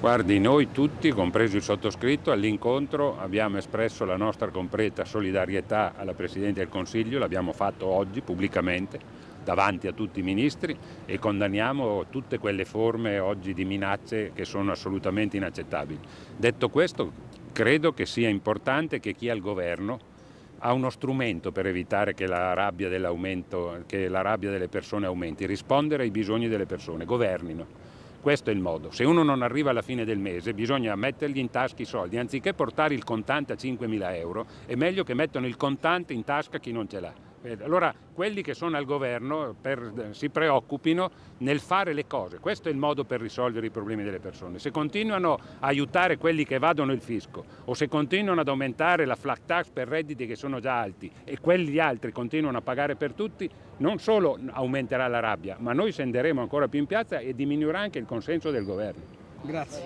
Guardi, noi tutti, compreso il sottoscritto, all'incontro abbiamo espresso la nostra completa solidarietà alla Presidente del Consiglio, l'abbiamo fatto oggi pubblicamente davanti a tutti i ministri e condanniamo tutte quelle forme oggi di minacce che sono assolutamente inaccettabili. Detto questo, credo che sia importante che chi ha il governo ha uno strumento per evitare che la rabbia, che la rabbia delle persone aumenti, rispondere ai bisogni delle persone, governino. Questo è il modo. Se uno non arriva alla fine del mese bisogna mettergli in tasca i soldi. Anziché portare il contante a 5.000 euro, è meglio che mettano il contante in tasca a chi non ce l'ha. Allora quelli che sono al governo per, si preoccupino nel fare le cose, questo è il modo per risolvere i problemi delle persone. Se continuano a aiutare quelli che evadono il fisco o se continuano ad aumentare la flat tax per redditi che sono già alti e quelli altri continuano a pagare per tutti, non solo aumenterà la rabbia, ma noi scenderemo ancora più in piazza e diminuirà anche il consenso del governo. Grazie.